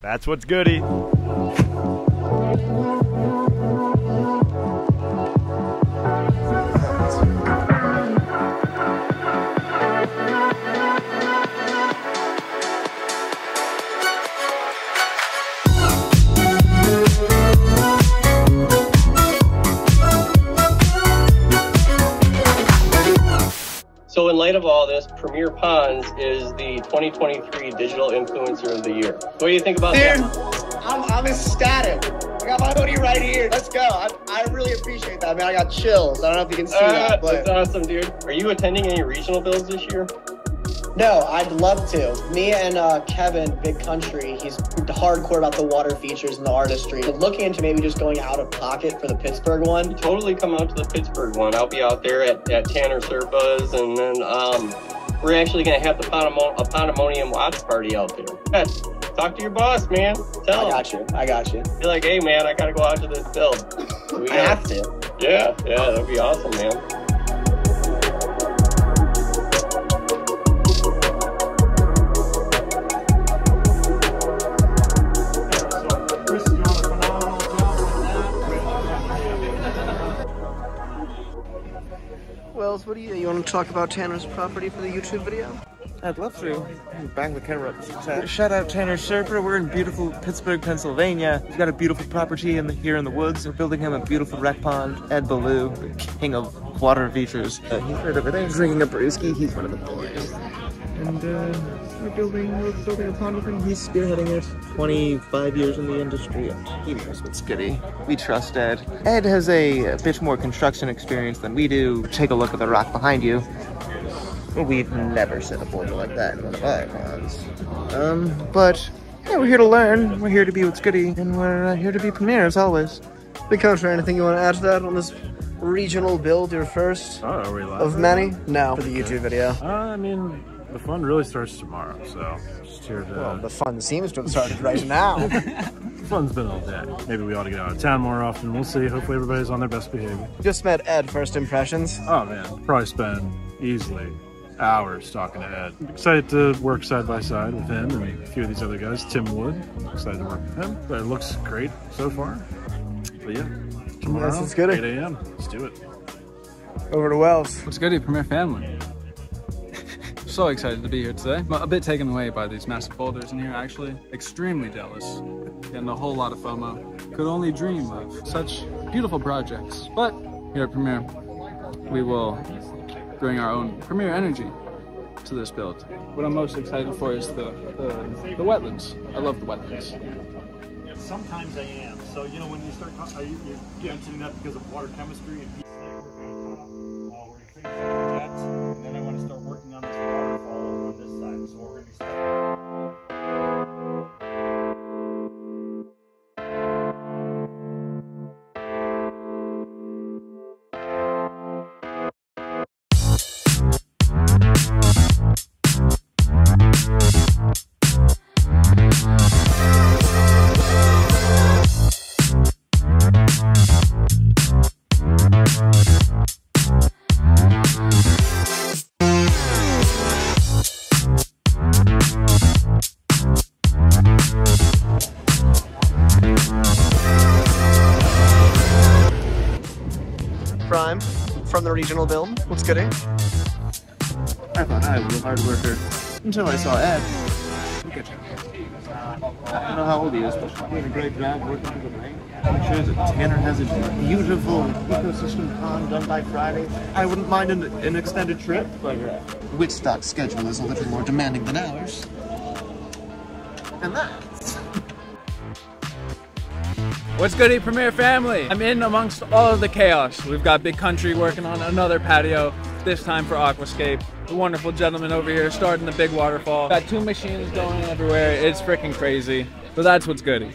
That's what's goody. Premier Ponds is the 2023 Digital Influencer of the Year. What do you think about Dude, that? I'm, I'm ecstatic. I got my hoodie right here. Let's go. I, I really appreciate that, man. I got chills. I don't know if you can see Uh, that, but that's awesome, dude. Are you attending any regional builds this year? no, I'd love to. Me and uh, Kevin, Big Country, he's hardcore about the water features and the artistry. But looking into maybe just going out of pocket for the Pittsburgh one. Totally come out to the Pittsburgh one. I'll be out there at, at Tanner Serpa's, and then um, we're actually going to have the a Pondemonium watch party out there. Yes. Talk to your boss, man. Tell him. I got you. I got you. Be like, hey, man, I got to go out to this build. We I have to. Yeah, yeah, that'd be awesome, man. Wells, what do you you want to talk about Tanner's property for the YouTube video? I'd love to. Bang the camera up. Shout out Tanner Serpa. We're in beautiful Pittsburgh, Pennsylvania. He's got a beautiful property in the, here in the woods. We're building him a beautiful rec pond. Ed Beaulieu, the king of water features. Uh, he's right over there drinking a brewski. He's one of the boys. And uh, we're building we're building a pond with him. He's spearheading it. 25 years in the industry. He knows what's goody. We trust Ed. Ed has a, a bit more construction experience than we do. Take a look at the rock behind you. We've never set a border like that in one of our ponds. Um, but yeah, we're here to learn. We're here to be what's goody, and we're uh, here to be premier as always. Big Country, anything you want to add to that on this regional build, your first Oh, are we of many? No, for the YouTube video. Uh, I mean, the fun really starts tomorrow, so just here to. Well, the fun seems to have started right now. fun's been all day. Maybe we ought to get out of town more often. We'll see. Hopefully, everybody's on their best behavior. Just met Ed, first impressions. Oh man, probably spend easily hours talking to Ed. Excited to work side by side with him and a few of these other guys. Tim Wood, excited to work with him. But it looks great so far. But yeah, tomorrow, Yes, it's good. 8 a.m. Let's do it. Over to Wells. What's good, to Premier family? So excited to be here today. I'm a bit taken away by these massive boulders in here, actually. Extremely jealous. Getting a whole lot of FOMO. Could only dream of such beautiful projects. But here at Premier, we will bring our own Premier energy to this build. What I'm most excited for is the, the, the wetlands. I love the wetlands. Sometimes I am. So you know when you start, are you, you're mentioning that because of water chemistry and from the build. What's good? I thought I was a hard worker until I saw Ed. Look at him. I don't know how old he is, but he's doing a great job working for the bank. Make sure that Tanner has a beautiful ecosystem pond done by Friday. I wouldn't mind an, an extended trip, but uh, Wittstock's schedule is a little more demanding than ours. And that. What's good, Premier family? I'm in amongst all of the chaos. We've got Big Country working on another patio, this time for Aquascape. The wonderful gentleman over here starting the big waterfall. Got two machines going everywhere. It's freaking crazy. But that's what's goody.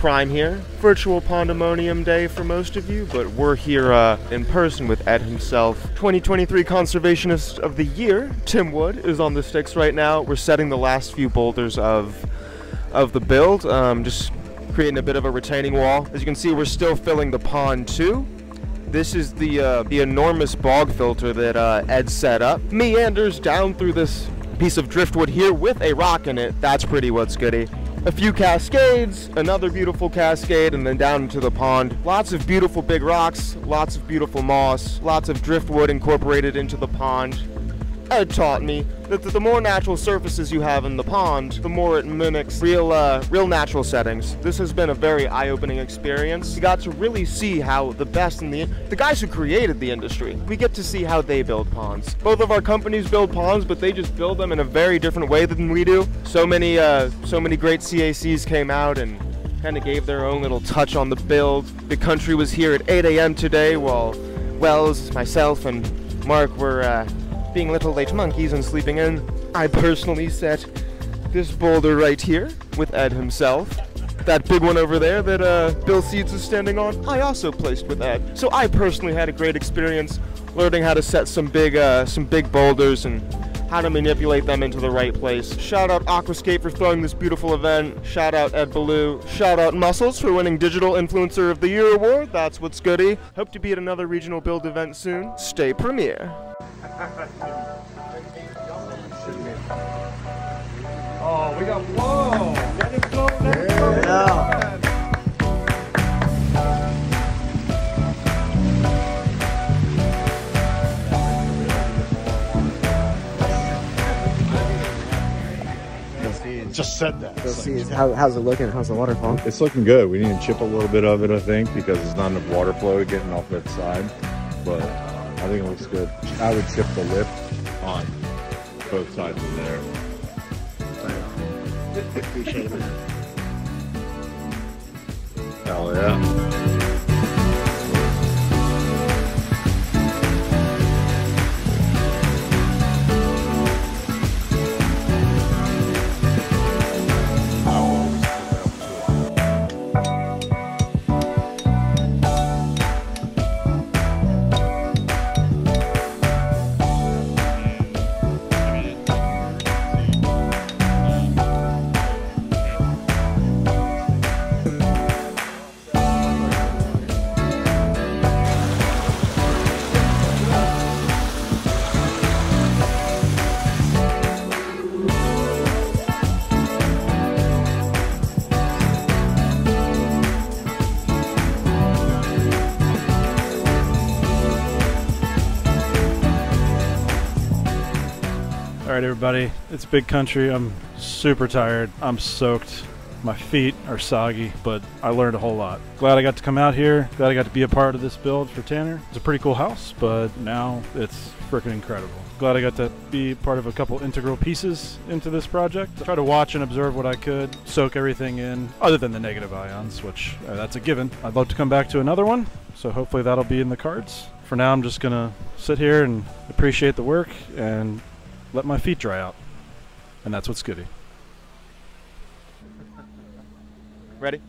Prime here. Virtual Pondemonium Day for most of you, but we're here uh, in person with Ed himself. 2023 Conservationist of the Year, Tim Wood, is on the sticks right now. We're setting the last few boulders of of the build, um, just creating a bit of a retaining wall. As you can see, we're still filling the pond too. This is the uh, the enormous bog filter that uh, Ed set up. Meanders down through this piece of driftwood here with a rock in it. That's pretty what's goody. A few cascades, another beautiful cascade, and then down into the pond. Lots of beautiful big rocks, lots of beautiful moss, lots of driftwood incorporated into the pond. Ed taught me that the more natural surfaces you have in the pond, the more it mimics real, uh, real natural settings. This has been a very eye-opening experience. We got to really see how the best in the the guys who created the industry. We get to see how they build ponds. Both of our companies build ponds, but they just build them in a very different way than we do. So many, uh, so many great CACs came out and kind of gave their own little touch on the build. The country was here at 8 a.m. today, while Wells, myself, and Mark were uh, being little late monkeys and sleeping in. I personally set this boulder right here with Ed himself. That big one over there that uh, Bill Seeds is standing on, I also placed with Ed. So I personally had a great experience learning how to set some big, uh, some big boulders and how to manipulate them into the right place. Shout out Aquascape for throwing this beautiful event. Shout out Ed Beaulieu. Shout out Muscles for winning Digital Influencer of the Year award. That's what's goody. Hope to be at another regional build event soon. Stay premier. Oh, we got whoa! Let it flow, let it flow. Yeah. Just said that. Let's see. How, how's it looking? How's the waterfall? It's looking good. We need to chip a little bit of it, I think, because there's not enough water flow getting off that side. But I think it looks good. I would chip the lip on both sides of there. Appreciate it. Hell yeah. Right, everybody, it's big country. I'm super tired. I'm soaked. My feet are soggy, but I learned a whole lot. Glad I got to come out here. Glad I got to be a part of this build for Tanner. It's a pretty cool house, but now it's freaking incredible. Glad I got to be part of a couple integral pieces into this project. Try to watch and observe what I could, soak everything in, other than the negative ions, which uh, that's a given. I'd love to come back to another one, so hopefully that'll be in the cards. For now, I'm just gonna sit here and appreciate the work and let my feet dry out. And that's what's goody. Ready?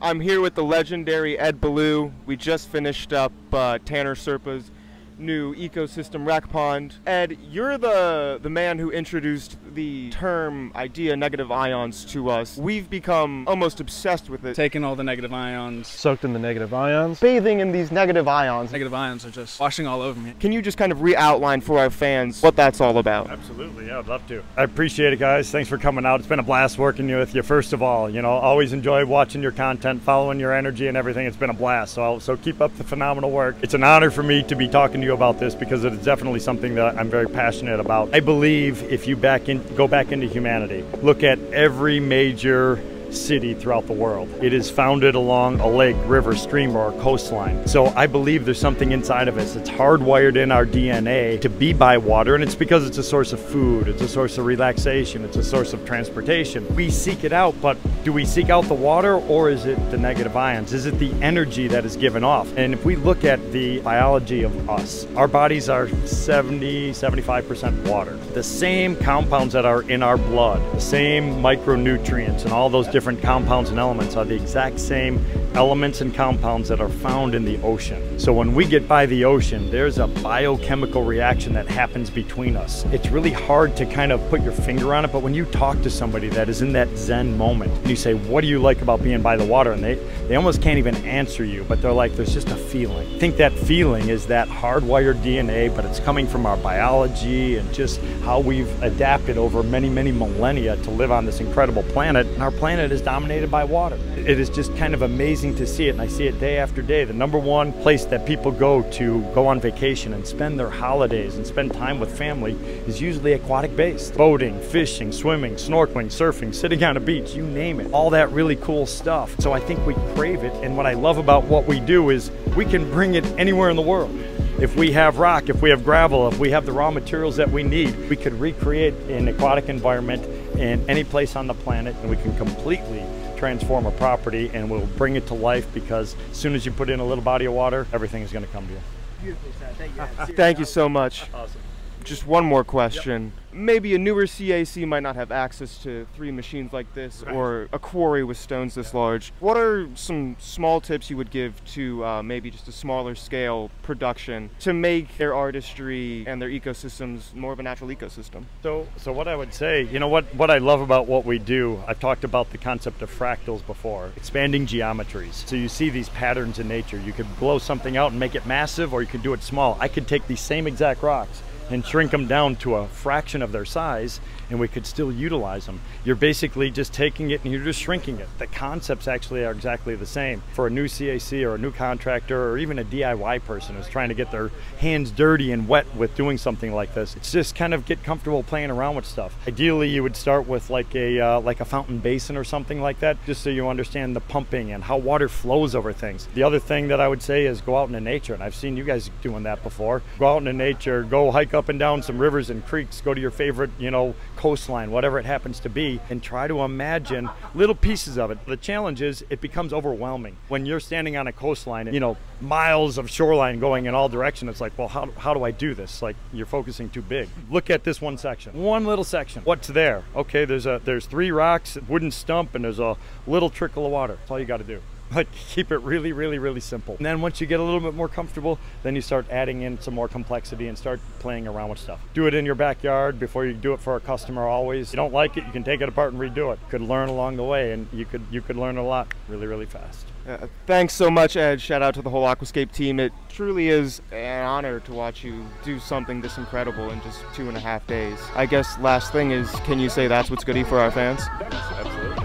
I'm here with the legendary Ed Beaulieu. We just finished up uh, Tanner Serpa's new ecosystem rec pond. Ed, you're the the man who introduced the term idea negative ions to us. We've become almost obsessed with it. Taking all the negative ions. Soaked in the negative ions. Bathing in these negative ions. Negative ions are just washing all over me. Can you just kind of re-outline for our fans what that's all about? Absolutely, yeah, I'd love to. I appreciate it, guys. Thanks for coming out. It's been a blast working with you. First of all, you know, always enjoy watching your content, following your energy and everything. It's been a blast. So, so keep up the phenomenal work. It's an honor for me to be talking to you about this because it is definitely something that I'm very passionate about. I believe if you back in, go back into humanity, look at every major city throughout the world. It is founded along a lake, river, stream, or coastline. So I believe there's something inside of us It's hardwired in our DNA to be by water, and it's because it's a source of food, it's a source of relaxation, it's a source of transportation. We seek it out, but do we seek out the water or is it the negative ions? Is it the energy that is given off? And if we look at the biology of us, our bodies are 70, 75% water. The same compounds that are in our blood, the same micronutrients and all those different compounds and elements are the exact same elements and compounds that are found in the ocean. So when we get by the ocean, there's a biochemical reaction that happens between us. It's really hard to kind of put your finger on it, but when you talk to somebody that is in that zen moment, and you say, what do you like about being by the water? And they, they almost can't even answer you, but they're like, there's just a feeling. I think that feeling is that hardwired DNA, but it's coming from our biology and just how we've adapted over many, many millennia to live on this incredible planet. And our planet is dominated by water. It is just kind of amazing to see it, and I see it day after day. The number one place that people go to go on vacation and spend their holidays and spend time with family is usually aquatic based. Boating, fishing, swimming, snorkeling, surfing, sitting on a beach, you name it. All that really cool stuff. So I think we crave it, and what I love about what we do is we can bring it anywhere in the world. If we have rock, if we have gravel, if we have the raw materials that we need, we could recreate an aquatic environment in any place on the planet and we can completely transform a property and we'll bring it to life because as soon as you put in a little body of water, everything is going to come to you. Beautiful, Thank you. Thank you so much. Awesome. Just one more question. Yep maybe a newer CAC might not have access to three machines like this right. or a quarry with stones this large. What are some small tips you would give to uh, maybe just a smaller scale production to make their artistry and their ecosystems more of a natural ecosystem? So, so what I would say, you know, what, what I love about what we do, I've talked about the concept of fractals before, expanding geometries. So you see these patterns in nature. You could blow something out and make it massive or you can do it small. I could take these same exact rocks and shrink them down to a fraction of their size and we could still utilize them. You're basically just taking it and you're just shrinking it. The concepts actually are exactly the same. For a new CAC or a new contractor or even a DIY person who's trying to get their hands dirty and wet with doing something like this, it's just kind of get comfortable playing around with stuff. Ideally, you would start with like a uh, like a fountain basin or something like that, just so you understand the pumping and how water flows over things. The other thing that I would say is go out into nature, and I've seen you guys doing that before. Go out into nature, go hike up and down some rivers and creeks, go to your favorite, you know, coastline, whatever it happens to be, and try to imagine little pieces of it. The challenge is it becomes overwhelming. When you're standing on a coastline, and, you know, miles of shoreline going in all directions, it's like, well, how, how do I do this? Like you're focusing too big. Look at this one section, one little section. What's there? Okay, there's a there's three rocks, a wooden stump, and there's a little trickle of water. That's all you got to do. But keep it really, really, really simple. And then once you get a little bit more comfortable, then you start adding in some more complexity and start playing around with stuff. Do it in your backyard before you do it for a customer always. If you don't like it, you can take it apart and redo it. You could learn along the way and you could you could learn a lot really, really fast. Uh, thanks so much, Ed. Shout out to the whole Aquascape team. It truly is an honor to watch you do something this incredible in just two and a half days. I guess last thing is, can you say that's what's goody for our fans? Absolutely.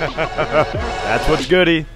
that's what's goody.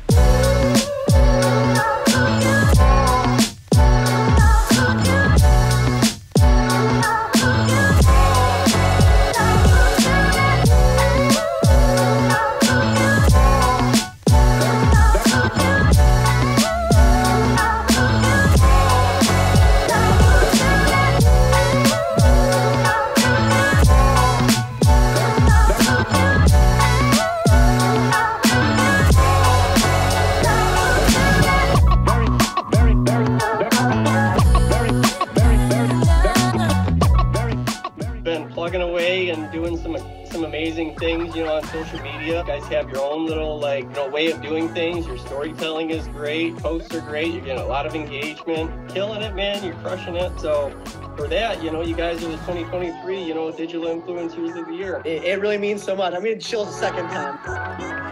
Things, you know, on social media. You guys have your own little like, you know, way of doing things. Your storytelling is great. Posts are great. You're getting a lot of engagement. Killing it, man. You're crushing it. So for that, you know, you guys are the 2023, you know, digital influencers of the year. It, it really means so much. I'm gonna chill a second time.